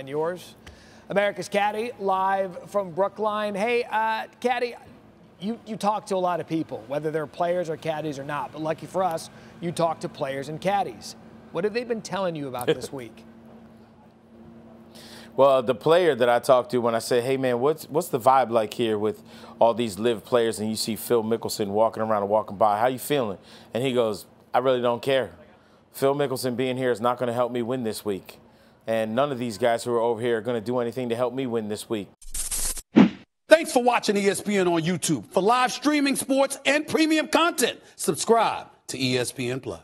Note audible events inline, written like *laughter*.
and yours. America's Caddie live from Brookline. Hey, uh, Caddie, you, you talk to a lot of people, whether they're players or caddies or not. But lucky for us, you talk to players and caddies. What have they been telling you about this *laughs* week? Well, the player that I talked to when I said, "Hey, man, what's what's the vibe like here with all these LIV players?" and you see Phil Mickelson walking around and walking by, how you feeling? And he goes, "I really don't care. Phil Mickelson being here is not going to help me win this week, and none of these guys who are over here are going to do anything to help me win this week." Thanks for watching ESPN on YouTube. For live streaming sports and premium content, subscribe to ESPN Plus.